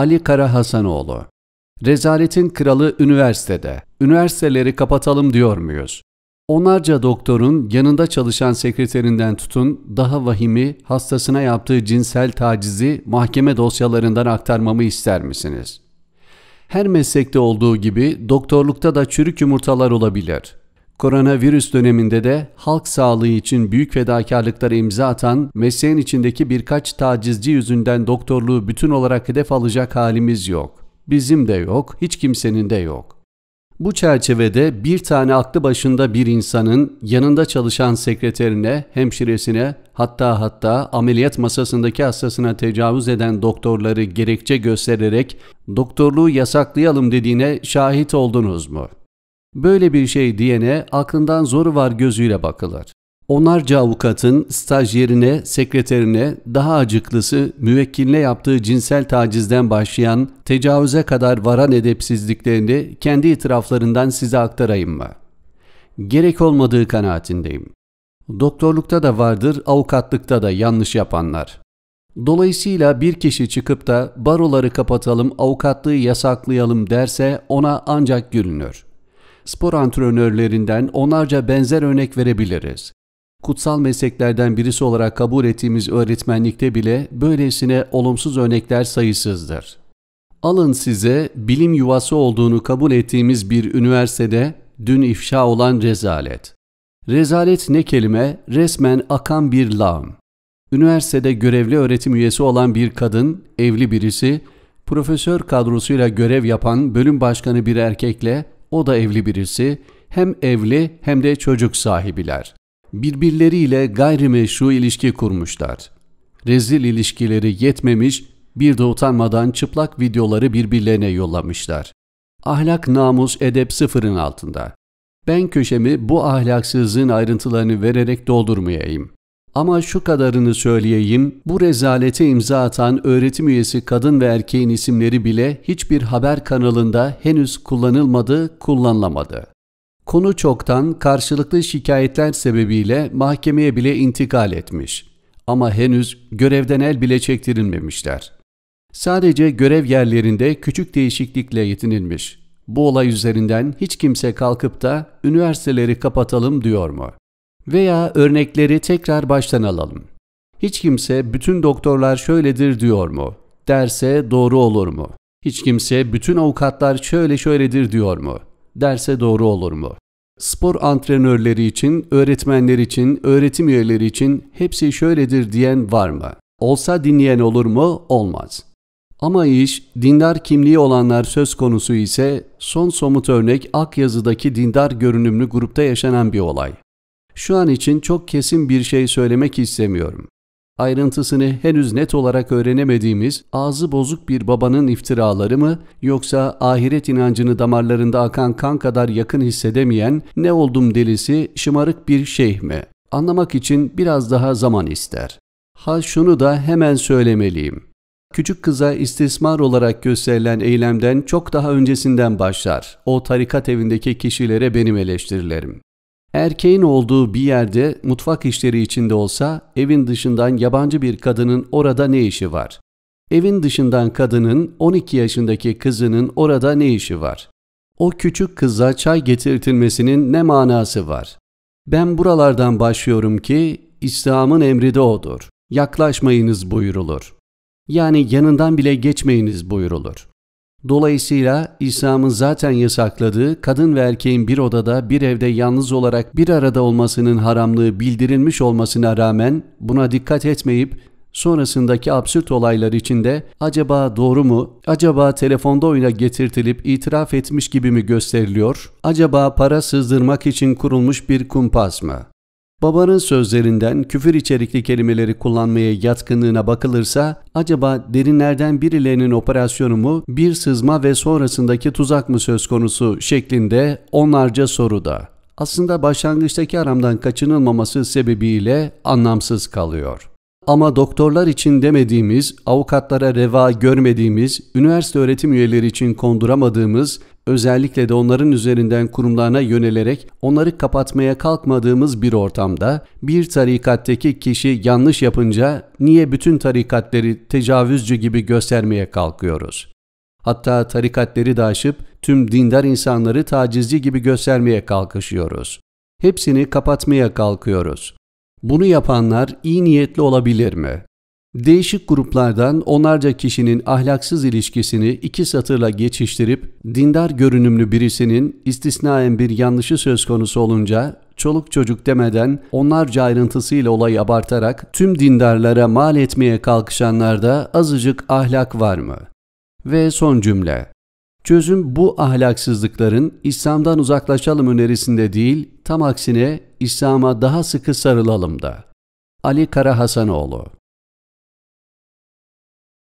Ali Kara Hasanoğlu Rezaletin kralı üniversitede. Üniversiteleri kapatalım diyor muyuz? Onlarca doktorun yanında çalışan sekreterinden tutun daha vahimi hastasına yaptığı cinsel tacizi mahkeme dosyalarından aktarmamı ister misiniz? Her meslekte olduğu gibi doktorlukta da çürük yumurtalar olabilir. Koronavirüs döneminde de halk sağlığı için büyük fedakarlıklara imza atan mesleğin içindeki birkaç tacizci yüzünden doktorluğu bütün olarak hedef alacak halimiz yok. Bizim de yok, hiç kimsenin de yok. Bu çerçevede bir tane aklı başında bir insanın yanında çalışan sekreterine, hemşiresine, hatta hatta ameliyat masasındaki hastasına tecavüz eden doktorları gerekçe göstererek doktorluğu yasaklayalım dediğine şahit oldunuz mu? Böyle bir şey diyene aklından zoru var gözüyle bakılır. Onlarca avukatın stajyerine, sekreterine, daha acıklısı müvekkiline yaptığı cinsel tacizden başlayan tecavüze kadar varan edepsizliklerini kendi itiraflarından size aktarayım mı? Gerek olmadığı kanaatindeyim. Doktorlukta da vardır, avukatlıkta da yanlış yapanlar. Dolayısıyla bir kişi çıkıp da baroları kapatalım, avukatlığı yasaklayalım derse ona ancak gülünür. Spor antrenörlerinden onlarca benzer örnek verebiliriz. Kutsal mesleklerden birisi olarak kabul ettiğimiz öğretmenlikte bile böylesine olumsuz örnekler sayısızdır. Alın size bilim yuvası olduğunu kabul ettiğimiz bir üniversitede dün ifşa olan rezalet. Rezalet ne kelime? Resmen akan bir lağım. Üniversitede görevli öğretim üyesi olan bir kadın, evli birisi, profesör kadrosuyla görev yapan bölüm başkanı bir erkekle, o da evli birisi, hem evli hem de çocuk sahibiler birbirleriyle gayrimeşru ilişki kurmuşlar. Rezil ilişkileri yetmemiş, bir de utanmadan çıplak videoları birbirlerine yollamışlar. Ahlak, namus, edep sıfırın altında. Ben köşemi bu ahlaksızlığın ayrıntılarını vererek doldurmayayım. Ama şu kadarını söyleyeyim, bu rezalete imza atan öğretim üyesi kadın ve erkeğin isimleri bile hiçbir haber kanalında henüz kullanılmadı, kullanılamadı. Konu çoktan karşılıklı şikayetler sebebiyle mahkemeye bile intikal etmiş. Ama henüz görevden el bile çektirilmemişler. Sadece görev yerlerinde küçük değişiklikle yetinilmiş. Bu olay üzerinden hiç kimse kalkıp da üniversiteleri kapatalım diyor mu? Veya örnekleri tekrar baştan alalım. Hiç kimse bütün doktorlar şöyledir diyor mu? Derse doğru olur mu? Hiç kimse bütün avukatlar şöyle şöyledir diyor mu? derse doğru olur mu? Spor antrenörleri için, öğretmenler için, öğretim üyeleri için hepsi şöyledir diyen var mı? Olsa dinleyen olur mu? Olmaz. Ama iş dindar kimliği olanlar söz konusu ise son somut örnek Akyazı'daki dindar görünümlü grupta yaşanan bir olay. Şu an için çok kesin bir şey söylemek istemiyorum ayrıntısını henüz net olarak öğrenemediğimiz ağzı bozuk bir babanın iftiraları mı yoksa ahiret inancını damarlarında akan kan kadar yakın hissedemeyen ne oldum delisi şımarık bir şeyh mi? Anlamak için biraz daha zaman ister. Ha şunu da hemen söylemeliyim. Küçük kıza istismar olarak gösterilen eylemden çok daha öncesinden başlar. O tarikat evindeki kişilere benim eleştirilerim. Erkeğin olduğu bir yerde mutfak işleri içinde olsa evin dışından yabancı bir kadının orada ne işi var? Evin dışından kadının 12 yaşındaki kızının orada ne işi var? O küçük kıza çay getirtilmesinin ne manası var? Ben buralardan başlıyorum ki İslam'ın emri de odur. Yaklaşmayınız buyurulur. Yani yanından bile geçmeyiniz buyurulur. Dolayısıyla İslam'ın zaten yasakladığı kadın ve erkeğin bir odada bir evde yalnız olarak bir arada olmasının haramlığı bildirilmiş olmasına rağmen buna dikkat etmeyip sonrasındaki absürt olaylar içinde acaba doğru mu, acaba telefonda oyuna getirtilip itiraf etmiş gibi mi gösteriliyor, acaba para sızdırmak için kurulmuş bir kumpas mı? Babanın sözlerinden küfür içerikli kelimeleri kullanmaya yatkınlığına bakılırsa acaba derinlerden birilerinin operasyonu mu bir sızma ve sonrasındaki tuzak mı söz konusu şeklinde onlarca soru da aslında başlangıçtaki aramdan kaçınılmaması sebebiyle anlamsız kalıyor. Ama doktorlar için demediğimiz, avukatlara reva görmediğimiz, üniversite öğretim üyeleri için konduramadığımız, özellikle de onların üzerinden kurumlarına yönelerek onları kapatmaya kalkmadığımız bir ortamda bir tarikattaki kişi yanlış yapınca niye bütün tarikatleri tecavüzcü gibi göstermeye kalkıyoruz? Hatta tarikatleri de aşıp tüm dindar insanları tacizci gibi göstermeye kalkışıyoruz. Hepsini kapatmaya kalkıyoruz. Bunu yapanlar iyi niyetli olabilir mi? Değişik gruplardan onlarca kişinin ahlaksız ilişkisini iki satırla geçiştirip dindar görünümlü birisinin istisnaen bir yanlışı söz konusu olunca çoluk çocuk demeden onlarca ayrıntısıyla olayı abartarak tüm dindarlara mal etmeye kalkışanlarda azıcık ahlak var mı? Ve son cümle. Çözüm bu ahlaksızlıkların İslam'dan uzaklaşalım önerisinde değil, tam aksine İslam'a daha sıkı sarılalım da. Ali Kara Hasanoğlu